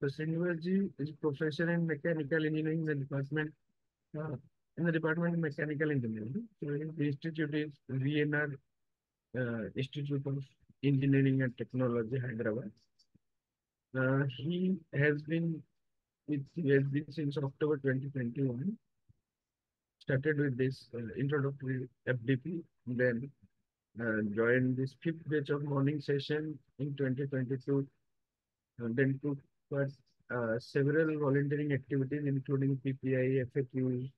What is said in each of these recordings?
So is professor in mechanical engineering in the department uh, in the department of mechanical engineering. So the institute is VNR uh, Institute of Engineering and Technology, Hyderabad. Uh, he has been with he has been since October 2021. Started with this uh, introductory FDP, then uh, joined this fifth batch of morning session in 2022, and then took part uh, several volunteering activities, including PPI, FAQs,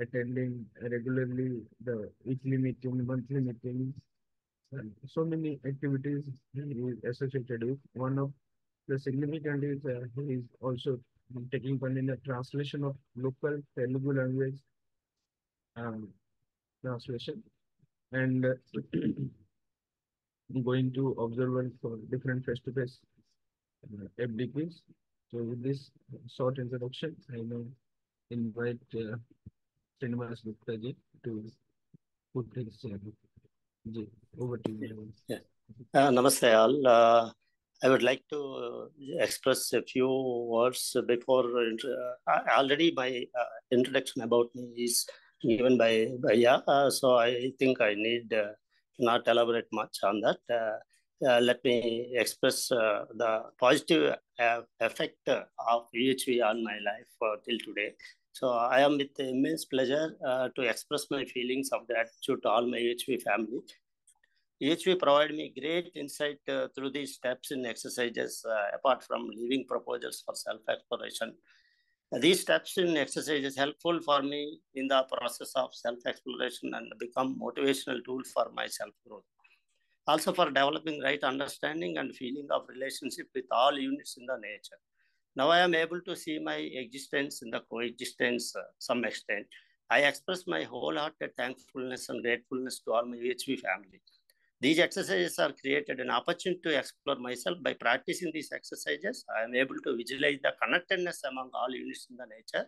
attending regularly the weekly meeting, monthly meetings, and so many activities he is associated with. One of the significant is uh, he is also taking part in the translation of local Telugu language um, translation and uh, going to observe for different face-to-face uh, FDPs. So with this short introduction, I now invite uh, Srinivas Gupta ji to put his uh, ji, over to you. Yeah. Uh, namaste all. Uh, I would like to express a few words before. Uh, already my uh, introduction about me is given by Bhaiya, uh, so I think I need uh, not elaborate much on that. Uh, let me express uh, the positive uh, effect of UHV on my life uh, till today. So I am with immense pleasure uh, to express my feelings of gratitude to all my UHV family. UHV provided me great insight through these steps and exercises, apart from leaving proposals for self-exploration. These steps and exercises helpful for me in the process of self-exploration and become motivational tool for my self-growth. Also for developing right understanding and feeling of relationship with all units in the nature. Now I am able to see my existence in the coexistence uh, some extent. I express my wholehearted thankfulness and gratefulness to all my UHV family. These exercises are created an opportunity to explore myself. By practicing these exercises, I am able to visualize the connectedness among all units in the nature.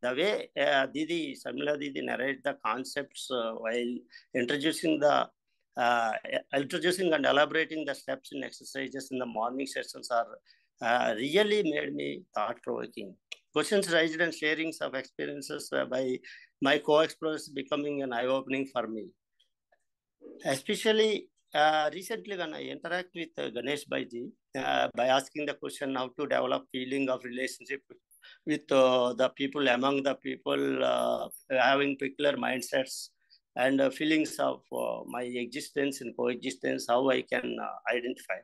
The way uh, Didi, Samila Didi narrate the concepts uh, while introducing the introducing and elaborating the steps in exercises in the morning sessions are uh, really made me thought-provoking. Questions raised and sharings of experiences uh, by my co-explorers becoming an eye-opening for me. Especially uh, recently when I interact with uh, Ganesh Bhaiji uh, by asking the question how to develop feeling of relationship with the people among the people having particular mindsets and feelings of my existence and coexistence, how I can identify.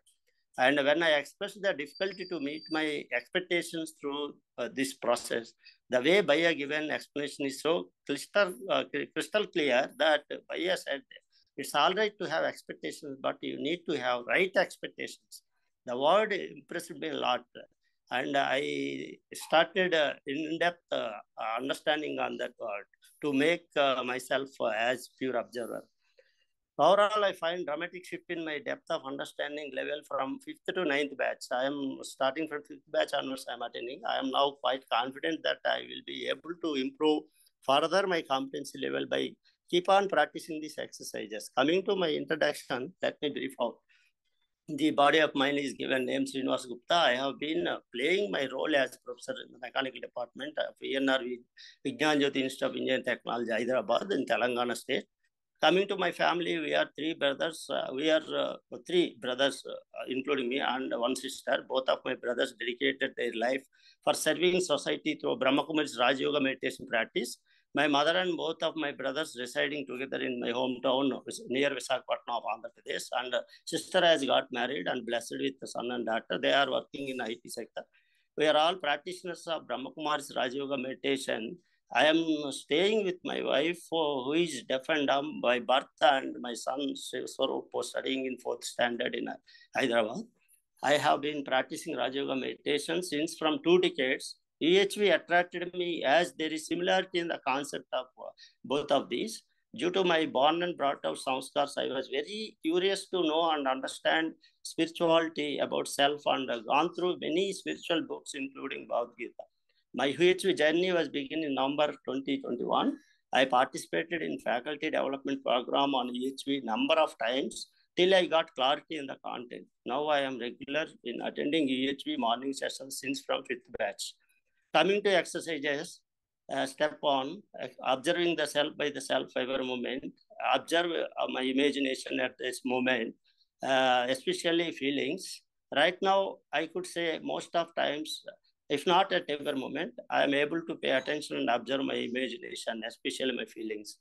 And when I express the difficulty to meet my expectations through uh, this process, the way Bhaiya given explanation is so crystal, uh, crystal clear that Bhaiya said, it's all right to have expectations, but you need to have right expectations. The word impressed me a lot. And I started uh, in-depth uh, understanding on that word to make uh, myself as pure observer. Overall, I find dramatic shift in my depth of understanding level from fifth to ninth batch. I am starting from fifth batch onwards I am attending. I am now quite confident that I will be able to improve further my competency level by keep on practicing these exercises. Coming to my introduction, let me brief out. The body of mine is given name Srinivas Gupta. I have been uh, playing my role as professor in the mechanical department of VNR Vignan Jyoti Institute of Engineering Technology, Hyderabad in Telangana state. Coming to my family, we are three brothers. Uh, we are uh, three brothers, uh, including me and one sister. Both of my brothers dedicated their life for serving society through Brahma Kumari's Raj Yoga meditation practice. My mother and both of my brothers residing together in my hometown near Visakhapatnam of Andhra Pradesh. And sister has got married and blessed with a son and daughter. They are working in IT sector. We are all practitioners of Brahma Raj Yoga meditation I am staying with my wife who is deaf and dumb by birth and my son Swarup studying in fourth standard in Hyderabad. I have been practicing Raj Yoga meditation since from two decades. UHV attracted me as there is similarity in the concept of uh, both of these. Due to my born and brought up samskars, I was very curious to know and understand spirituality about self and gone through many spiritual books, including Bhagavad Gita. My UHV journey was beginning in November 2021. I participated in faculty development program on UHV number of times till I got clarity in the content. Now I am regular in attending UHV morning sessions since from fifth batch. Coming to exercises, uh, step one, uh, observing the self by the self ever moment. Observe uh, my imagination at this moment, uh, especially feelings. Right now, I could say most of times, if not at every moment, I am able to pay attention and observe my imagination, especially my feelings.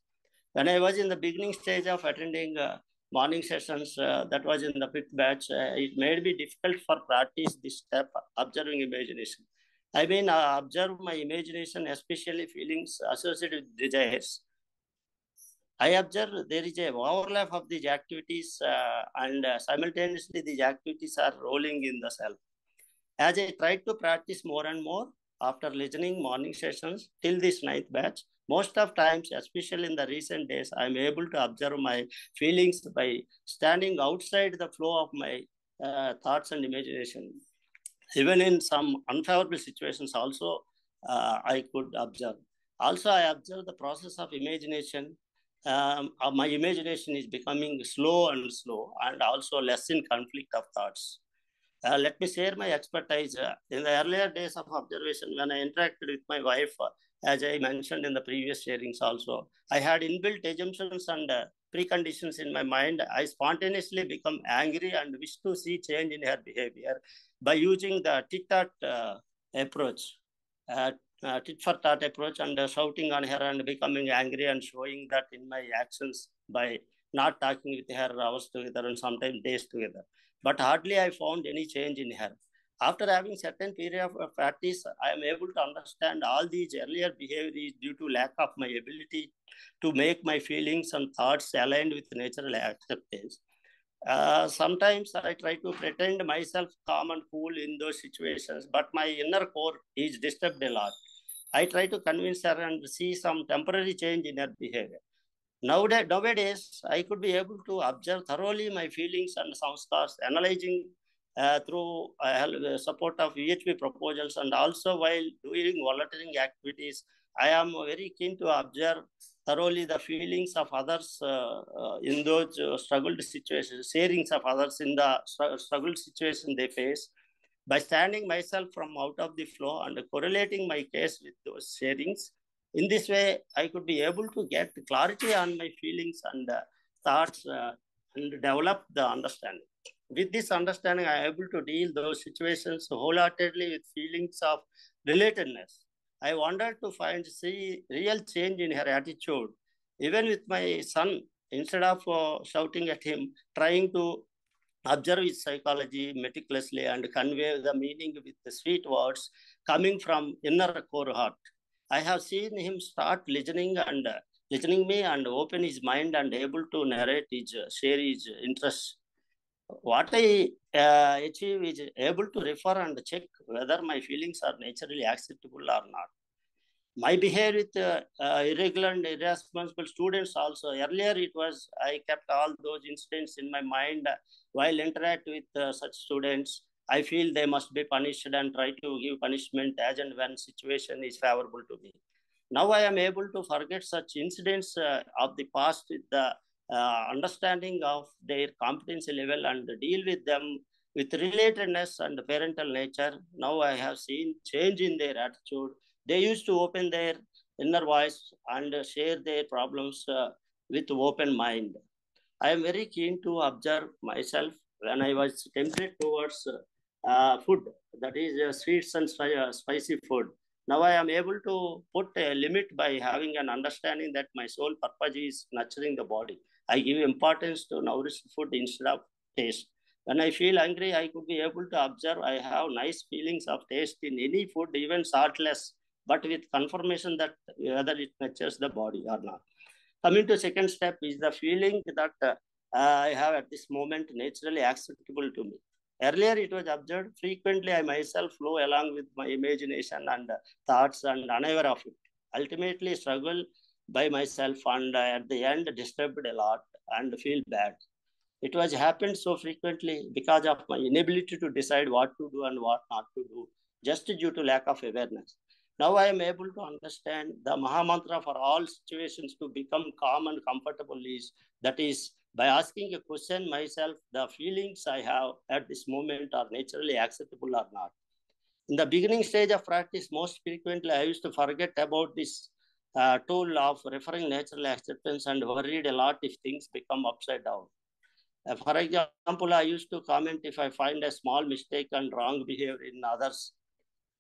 When I was in the beginning stage of attending uh, morning sessions, uh, that was in the fifth batch, it made me difficult for practice this step, observing imagination. I mean, I observe my imagination, especially feelings associated with desires. I observe there is a overlap of these activities uh, and uh, simultaneously these activities are rolling in the self. As I tried to practice more and more after listening morning sessions till this ninth batch, most of times, especially in the recent days, I'm able to observe my feelings by standing outside the flow of my uh, thoughts and imagination. Even in some unfavorable situations also, uh, I could observe. Also, I observe the process of imagination um, uh, my imagination is becoming slow and slow and also less in conflict of thoughts. Uh, let me share my expertise. Uh, in the earlier days of observation, when I interacted with my wife, uh, as I mentioned in the previous sharings also, I had inbuilt assumptions and uh, preconditions in my mind. I spontaneously become angry and wish to see change in her behavior by using the tit-tat uh, approach uh, tit for tat approach and uh, shouting on her and becoming angry and showing that in my actions by not talking with her hours together and sometimes days together. But hardly I found any change in her. After having certain period of practice, I am able to understand all these earlier behaviors due to lack of my ability to make my feelings and thoughts aligned with natural acceptance. Uh, sometimes I try to pretend myself calm and cool in those situations, but my inner core is disturbed a lot. I try to convince her and see some temporary change in her behavior. Nowadays, nowadays I could be able to observe thoroughly my feelings and samskars, analyzing uh, through uh, support of UHV proposals and also while doing volunteering activities, I am very keen to observe thoroughly the feelings of others uh, uh in those uh, struggled situations, sharings of others in the struggled situation they face, by standing myself from out of the flow and correlating my case with those sharings. In this way, I could be able to get clarity on my feelings and thoughts and develop the understanding. With this understanding, I am able to deal those situations wholeheartedly with feelings of relatedness. I wanted to find see real change in her attitude. Even with my son, instead of uh, shouting at him, trying to observe his psychology meticulously and convey the meaning with the sweet words coming from inner core heart. I have seen him start listening and uh, listening me and open his mind and able to narrate his share his interests. What I uh, achieve is able to refer and check whether my feelings are naturally acceptable or not. My behavior with uh, uh, irregular and irresponsible students also. Earlier it was i kept all those incidents in my mind while interact with uh, such students. I feel they must be punished and try to give punishment as and when situation is favorable to me. Now i am able to forget such incidents uh, of the past with the uh, understanding of their competency level and deal with them with relatedness and parental nature now i have seen change in their attitude they used to open their inner voice and share their problems uh, with open mind. I am very keen to observe myself when I was tempted towards uh, food, that is uh, sweets and uh, spicy food. Now I am able to put a limit by having an understanding that my sole purpose is nurturing the body. I give importance to nourish food instead of taste. When I feel hungry, I could be able to observe I have nice feelings of taste in any food, even saltless but with confirmation that whether it matches the body or not. Coming to second step is the feeling that uh, I have at this moment naturally acceptable to me. Earlier, it was observed frequently I myself flow along with my imagination and uh, thoughts and unaware of it. Ultimately, struggle by myself and at the end disturbed a lot and feel bad. It was happened so frequently because of my inability to decide what to do and what not to do, just due to lack of awareness. Now I am able to understand the Maha Mantra for all situations to become calm and comfortable is that is By asking a question myself, the feelings I have at this moment are naturally acceptable or not. In the beginning stage of practice, most frequently I used to forget about this uh, tool of referring natural acceptance and worried a lot if things become upside down. Uh, for example, I used to comment if I find a small mistake and wrong behavior in others,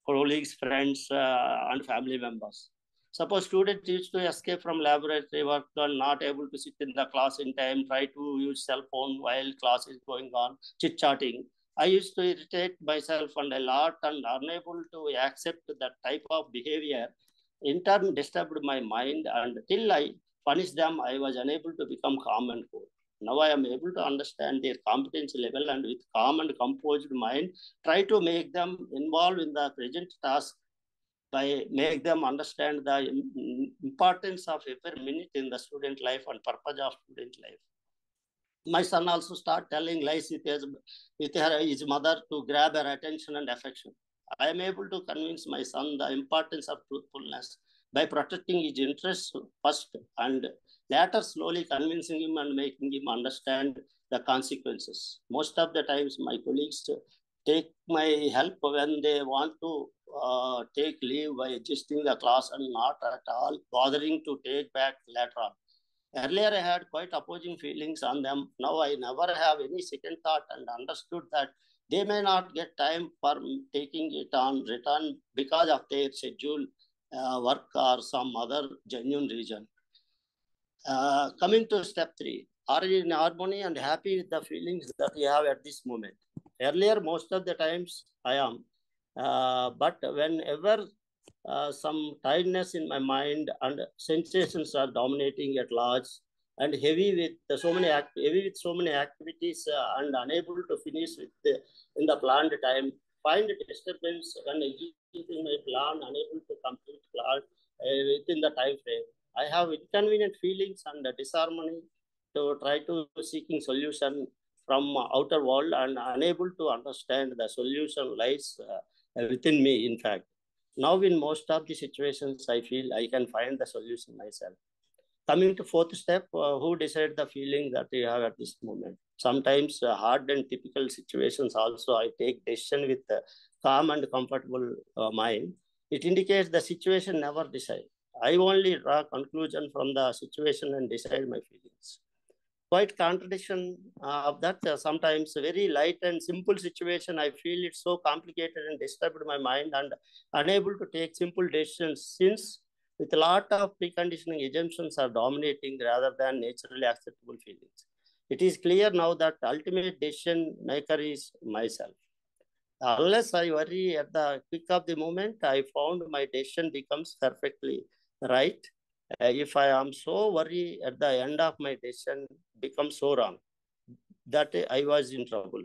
colleagues, friends, uh, and family members. Suppose student used to escape from laboratory work and not able to sit in the class in time, try to use cell phone while class is going on, chit-chatting. I used to irritate myself and a lot and unable to accept that type of behavior. In turn, disturbed my mind and till I punished them, I was unable to become calm and cool. Now I am able to understand their competency level and with calm and composed mind, try to make them involved in the present task by make them understand the importance of every minute in the student life and purpose of student life. My son also start telling lies with his, with her, his mother to grab her attention and affection. I am able to convince my son the importance of truthfulness by protecting his interests first and later slowly convincing him and making him understand the consequences. Most of the times my colleagues take my help when they want to uh, take leave by adjusting the class and not at all bothering to take back later on. Earlier, I had quite opposing feelings on them. Now I never have any second thought and understood that they may not get time for taking it on return because of their schedule, uh, work, or some other genuine reason. Uh, coming to step three, are you in harmony and happy with the feelings that you have at this moment? Earlier, most of the times I am, uh, but whenever uh, some tiredness in my mind and sensations are dominating at large and heavy with so many act heavy with so many activities uh, and unable to finish with in the planned time find disturbance when executing my plan unable to complete plan uh, within the time frame. I have inconvenient feelings and disharmony to try to seeking solution from outer world and unable to understand the solution lies uh, within me in fact. Now in most of the situations i feel i can find the solution myself coming to fourth step uh, who decide the feeling that you have at this moment? Sometimes uh, hard and typical situations also i take decision with calm and comfortable uh, mind. It indicates the situation never decide. I only draw conclusion from the situation and decide my feelings. Quite contradiction uh, of that uh, sometimes very light and simple situation i feel it's so complicated and disturbed my mind and unable to take simple decisions since with a lot of preconditioning assumptions are dominating rather than naturally acceptable feelings. It is clear now that ultimate decision maker is myself. Unless i worry at the quick of the moment i found my decision becomes perfectly right. Uh, if I am so worried at the end of my decision becomes so wrong, that I was in trouble.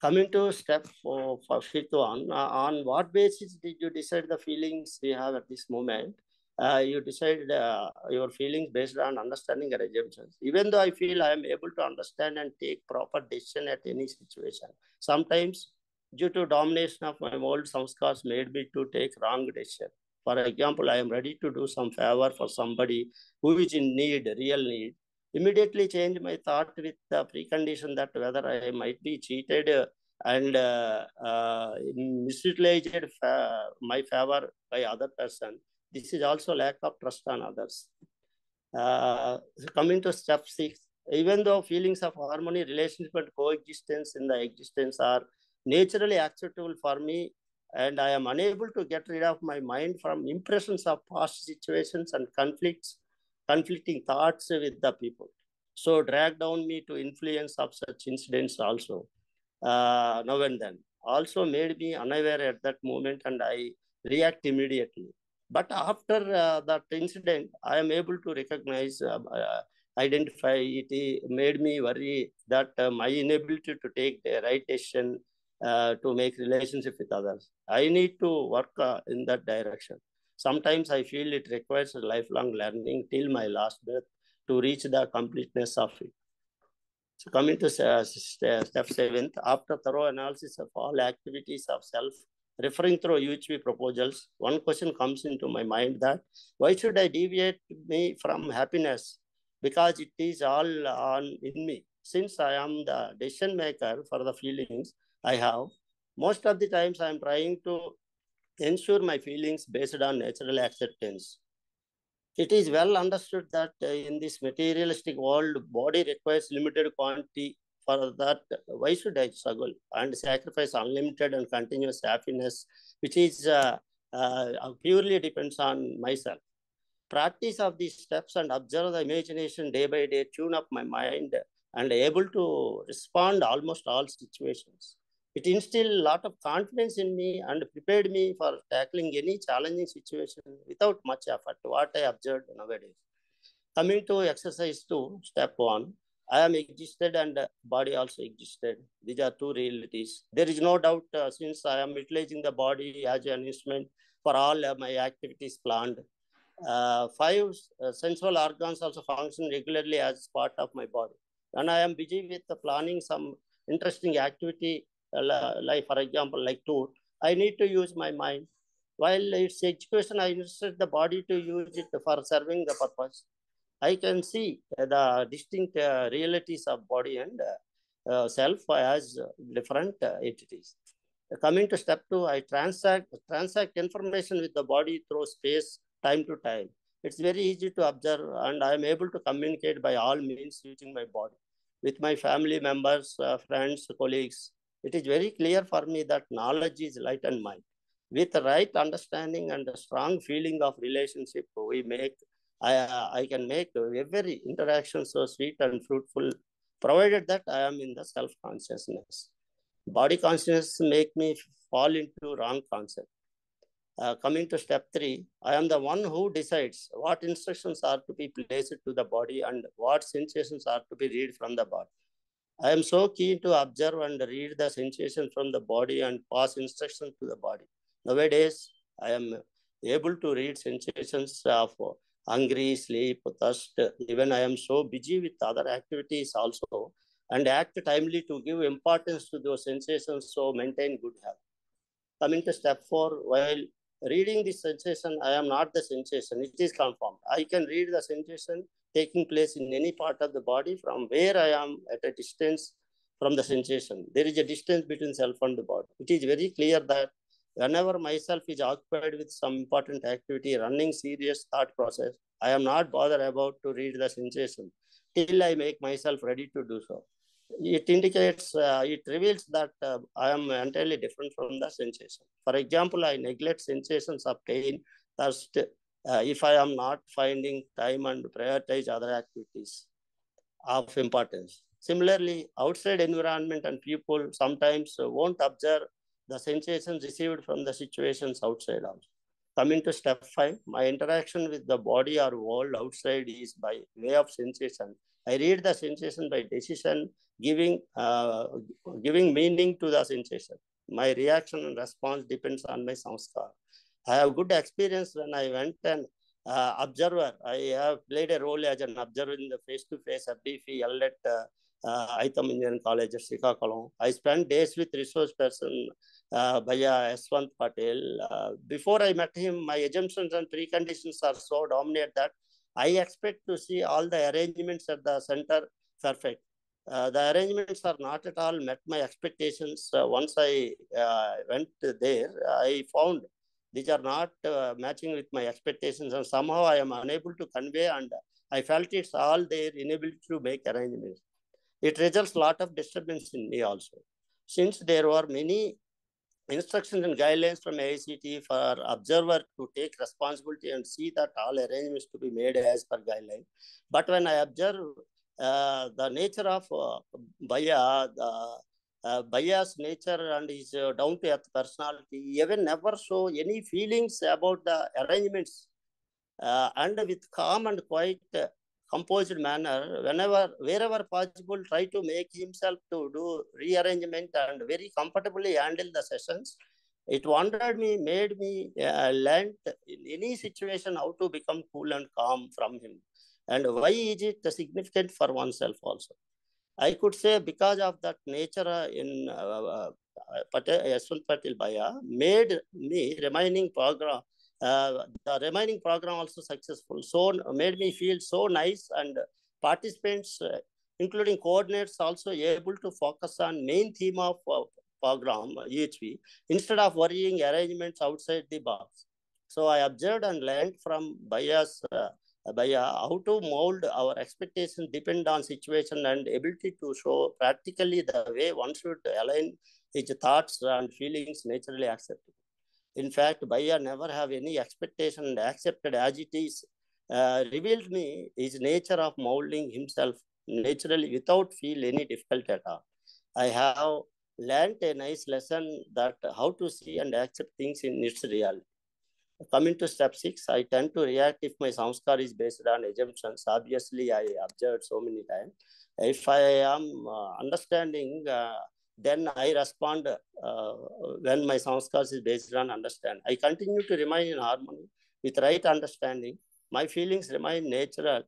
Coming to step for, for fifth one, uh, on what basis did you decide the feelings we have at this moment? Uh, you decide uh, your feelings based on understanding and assumptions. Even though I feel I am able to understand and take proper decision at any situation, sometimes due to domination of my old samskars made me to take wrong decision. For example, I am ready to do some favor for somebody who is in need, real need. Immediately change my thought with the precondition that whether I might be cheated and uh, uh, misutilized fa my favor by other person. This is also lack of trust on others. Uh, coming to step six, even though feelings of harmony, relationship, and coexistence in the existence are naturally acceptable for me and I am unable to get rid of my mind from impressions of past situations and conflicts, conflicting thoughts with the people. So drag down me to influence of such incidents also, uh, now and then. Also made me unaware at that moment and I react immediately. But after uh, that incident, I am able to recognize, uh, identify it, made me worry that my inability to take the right decision uh, to make relationship with others. I need to work uh, in that direction. Sometimes I feel it requires a lifelong learning till my last breath to reach the completeness of it. So coming to uh, step seventh, after thorough analysis of all activities of self, referring through UHV proposals, one question comes into my mind that why should I deviate me from happiness because it is all on in me. Since I am the decision maker for the feelings I have, most of the times I am trying to ensure my feelings based on natural acceptance. It is well understood that uh, in this materialistic world, body requires limited quantity. For that, why should I struggle and sacrifice unlimited and continuous happiness, which is uh, uh, purely depends on myself? Practice of these steps and observe the imagination day by day, tune up my mind and able to respond almost all situations. It instilled a lot of confidence in me and prepared me for tackling any challenging situation without much effort, what I observed nowadays. Coming to exercise two, step one, I am existed and body also existed. These are two realities. There is no doubt uh, since I am utilizing the body as an instrument for all uh, my activities planned. Uh, five uh, sensual organs also function regularly as part of my body. And I am busy with planning some interesting activity like for example, like tour, I need to use my mind. While it's education, I instruct the body to use it for serving the purpose. I can see the distinct uh, realities of body and uh, uh, self as different entities. Coming to step two, I transact transact information with the body through space, time to time. It's very easy to observe, and I am able to communicate by all means using my body with my family members, friends, colleagues, it is very clear for me that knowledge is light and mind. With right understanding and a strong feeling of relationship, we make I, I can make every interaction so sweet and fruitful, provided that I am in the self-consciousness. Body consciousness make me fall into wrong concept. Uh, coming to step three, I am the one who decides what instructions are to be placed to the body and what sensations are to be read from the body. I am so keen to observe and read the sensations from the body and pass instructions to the body. Nowadays, I am able to read sensations of hungry, sleep, thirst. Even I am so busy with other activities also and act timely to give importance to those sensations so maintain good health. Coming to step four, while reading the sensation, I am not the sensation. It is confirmed. I can read the sensation taking place in any part of the body from where I am at a distance from the sensation. There is a distance between self and the body. It is very clear that whenever myself is occupied with some important activity, running serious thought process, I am not bothered about to read the sensation till I make myself ready to do so. It indicates, uh, it reveals that uh, I am entirely different from the sensation. For example, I neglect sensations of pain, thirst, uh, if I am not finding time and prioritize other activities of importance. Similarly, outside environment and people sometimes won't observe the sensations received from the situations outside also. Coming to step five, my interaction with the body or world outside is by way of sensation. I read the sensation by decision, giving uh, giving meaning to the sensation. My reaction and response depends on my samskar. I have good experience when I went and uh, observer. I have played a role as an observer in the face-to-face held at uh, uh, Aitam Indian College Srikakulam. I spent days with resource person uh, Bhaiya Yaswant Patel. Uh, before I met him, my assumptions and preconditions are so dominant that I expect to see all the arrangements at the center perfect. Uh, the arrangements are not at all met my expectations. Uh, once I uh, went there, I found these are not uh, matching with my expectations and somehow I am unable to convey and I felt it's all their inability to make arrangements. It results lot of disturbance in me also. Since there were many instructions and guidelines from AICT for observer to take responsibility and see that all arrangements to be made as per guideline. But when I observe uh, the nature of uh, the uh, nature and his uh, down to earth personality, He even never show any feelings about the arrangements. Uh, and with calm and quiet, uh, composed manner, whenever, wherever possible, try to make himself to do rearrangement and very comfortably handle the sessions. It wondered me, made me uh, learn in any situation how to become cool and calm from him. And why is it significant for oneself also? I could say because of that nature uh, in uh, uh, Yaswant Bhaiya made me remaining program, uh, the remaining program also successful. So made me feel so nice and participants, uh, including coordinates, also able to focus on main theme of uh, program UHV instead of worrying arrangements outside the box. So I observed and learned from bias uh, by uh, how to mold our expectation depend on situation and ability to show practically the way one should align his thoughts and feelings naturally accepted. In fact, Bhaiya never have any expectation and accepted as it is, uh, revealed me his nature of molding himself naturally without feel any difficulty at all. I have learned a nice lesson that how to see and accept things in its reality. Coming to step six, I tend to react if my samskar is based on assumptions. Obviously, I observed so many times. If I am uh, understanding, uh, then I respond uh, when my samskars is based on understand. I continue to remain in harmony with right understanding. My feelings remain natural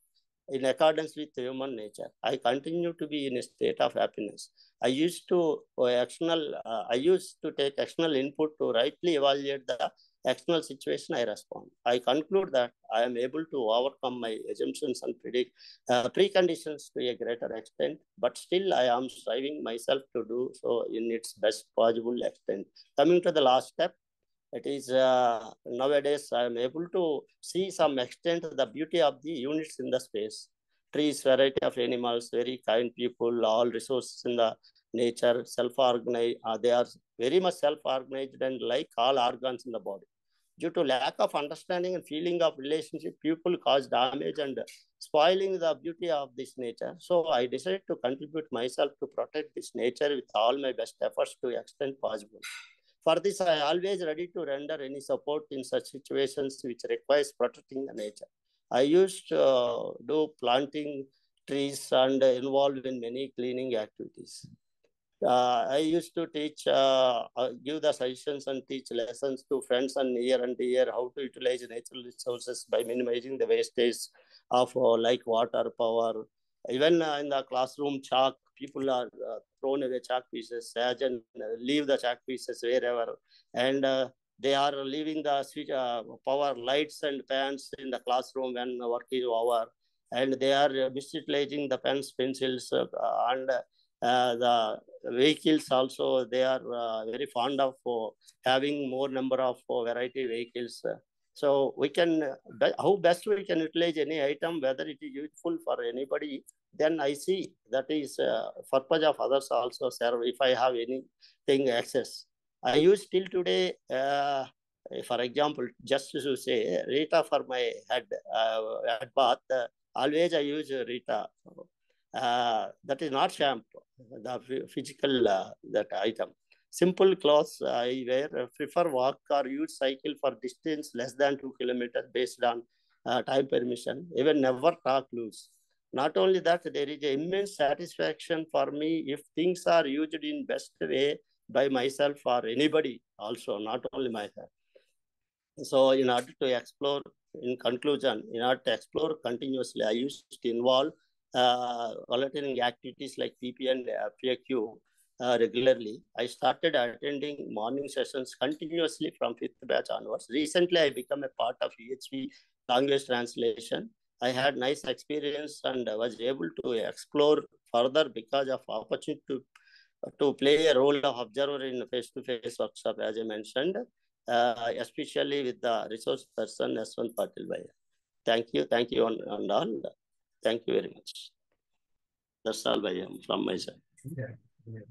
in accordance with human nature. I continue to be in a state of happiness. I used to uh, external, uh, I used to take external input to rightly evaluate the external situation, I respond. I conclude that I am able to overcome my assumptions and predict uh, preconditions to a greater extent, but still I am striving myself to do so in its best possible extent. Coming to the last step, it is uh, nowadays I am able to see some extent the beauty of the units in the space. Trees, variety of animals, very kind people, all resources in the nature, self-organized. Uh, they are very much self-organized and like all organs in the body. Due to lack of understanding and feeling of relationship, people cause damage and spoiling the beauty of this nature. So I decided to contribute myself to protect this nature with all my best efforts to extent possible. For this, I always ready to render any support in such situations which requires protecting the nature. I used to uh, do planting trees and involved in many cleaning activities uh, I used to teach, uh, uh, give the suggestions and teach lessons to friends and year and year how to utilize natural resources by minimizing the wastage of uh, like water, power. Even uh, in the classroom, chalk, people are uh, thrown away chalk pieces, and leave the chalk pieces wherever. And they are leaving the switch, power lights and fans in the classroom when work is over. And they are misutilizing the pens, pencils, and the vehicles also they are uh, very fond of uh, having more number of variety vehicles. So we can how best we can utilize any item whether it is useful for anybody then i see that is uh, purpose of others also serve if i have anything access. I use till today uh, for example just to say rita for my head uh, head bath always i use rita uh, that is not shampoo, the physical uh, that item. Simple clothes I wear, prefer walk or use cycle for distance less than two kilometers based on uh, time permission. Even never talk loose. Not only that, there is immense satisfaction for me if things are used in best way by myself or anybody also, not only myself. So in order to explore, in conclusion, in order to explore continuously, I used to involve uh, volunteering activities like PP and uh, PAQ uh, regularly. I started attending morning sessions continuously from fifth batch onwards. Recently, I become a part of UHV language translation. I had nice experience and was able to explore further because of opportunity to, to play a role of observer in face-to-face workshop, as I mentioned, uh, especially with the resource person Yaswant Patil Bhaiya. Thank you. Thank you on, on all. Thank you very much. That's all am from my side. Yeah, yeah.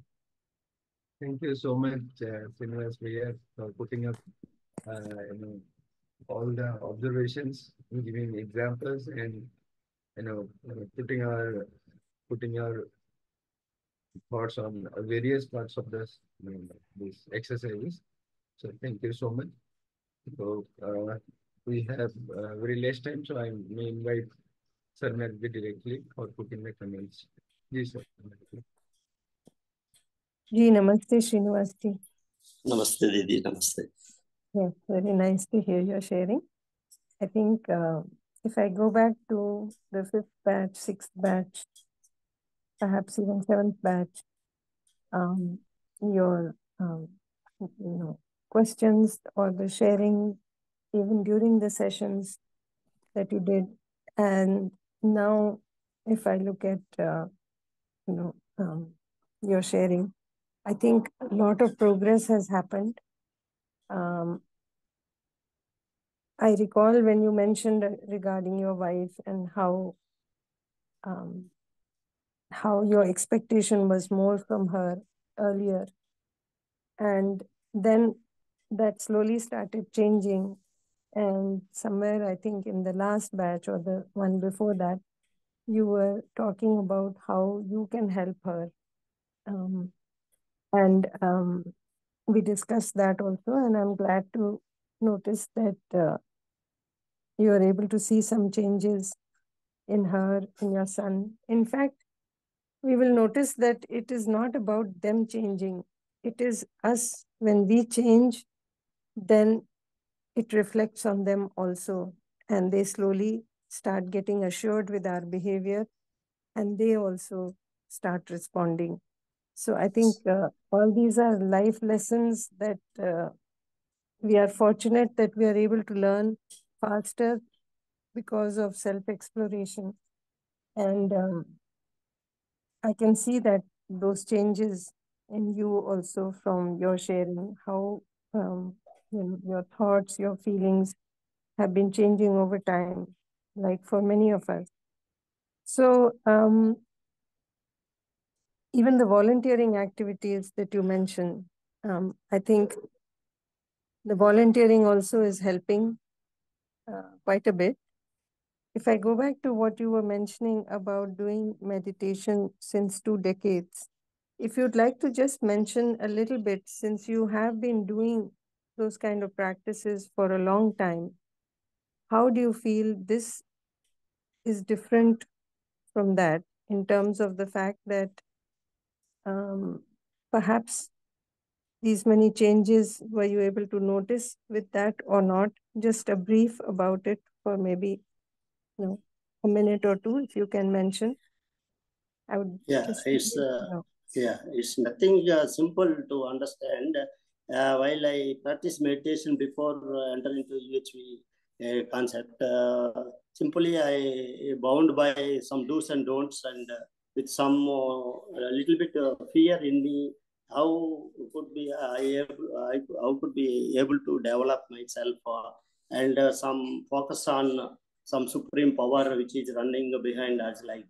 Thank you so much, uh, Srinivas for putting up uh, you know, all the observations, giving examples, and you know, putting our putting our thoughts on various parts of this you know, these exercises. So thank you so much. So uh, we have uh, very less time, so I may invite Sir Nagdi directly or put in the comments. Yes, sir. Ji, namaste, Srinivas ji. Namaste, Didi. Namaste. Yes, very nice to hear your sharing. I think uh, if I go back to the fifth batch, sixth batch, perhaps even seventh batch, um, your um, you know questions or the sharing, even during the sessions that you did, and now if I look at, uh, you know, um, your sharing, I think a lot of progress has happened. Um, I recall when you mentioned regarding your wife and how um, how your expectation was more from her earlier, and then that slowly started changing. And somewhere, I think in the last batch or the one before that, you were talking about how you can help her. Um, and um, we discussed that also, and I'm glad to notice that uh, you are able to see some changes in her, in your son. In fact, we will notice that it is not about them changing. It is us. When we change, then it reflects on them also. And they slowly start getting assured with our behavior and they also start responding. So I think uh, all these are life lessons that uh, we are fortunate that we are able to learn faster because of self-exploration. And um, I can see that those changes in you also from your sharing, how um, your thoughts, your feelings have been changing over time, like for many of us. So um, even the volunteering activities that you mentioned, um, I think the volunteering also is helping uh, quite a bit. If I go back to what you were mentioning about doing meditation since two decades, if you'd like to just mention a little bit, since you have been doing those kind of practices for a long time, how do you feel this is different from that in terms of the fact that um, perhaps these many changes were you able to notice with that or not? Just a brief about it for maybe you know a minute or two if you can mention. I would yeah it's uh, yeah it's nothing uh, simple to understand while i practice meditation before uh, entering into uhv uh, concept uh, simply i bound by some do's and don'ts and uh, with some a little bit of fear in me how could be I able, I, how could be able to develop myself uh, and uh, some focus on some supreme power which is running behind us like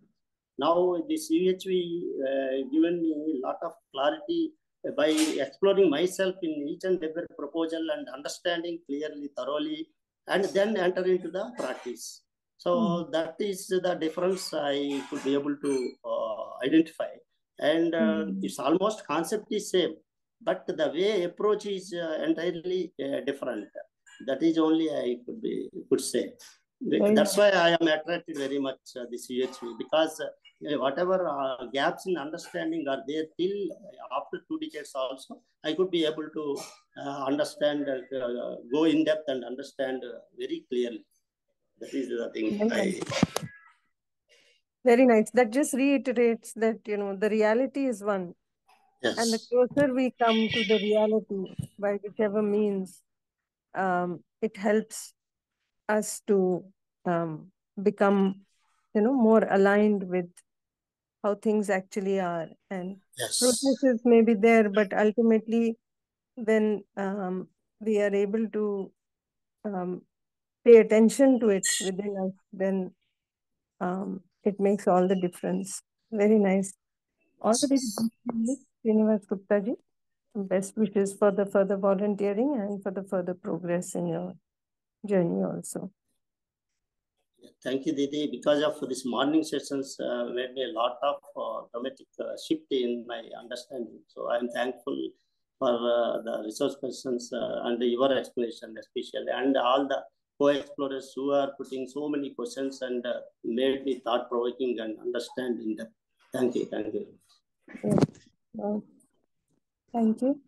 now this UHV uh, given me a lot of clarity by exploring myself in each and every proposal and understanding clearly thoroughly and then enter into the practice. So mm. that is the difference i could be able to uh, identify. And uh, mm. it's almost concept is same but the way approach is uh, entirely uh, different. That is only i could be could say. That's why i am attracted very much uh, this UHV because uh, whatever uh, gaps in understanding are there till after two decades also i could be able to understand go in depth and understand very clearly. That is the thing I, very nice. That just reiterates that you know the reality is one. Yes. and the closer we come to the reality by whichever means um, it helps us to um, become you know more aligned with how things actually are and yes. processes may be there but ultimately when um, we are able to um, pay attention to it within us then um, it makes all the difference. Very nice. All the best, Srinivas Gupta ji. Best wishes for the further volunteering and for the further progress in your journey also. Thank you, Didi. Because of this morning sessions, uh, made me a lot of uh, dramatic uh, shift in my understanding. So I'm thankful for uh, the resource persons uh, and your explanation, especially, and all the co-explorers who are putting so many questions and uh, made me thought-provoking and understanding that. Thank you. Thank you. Well, thank you.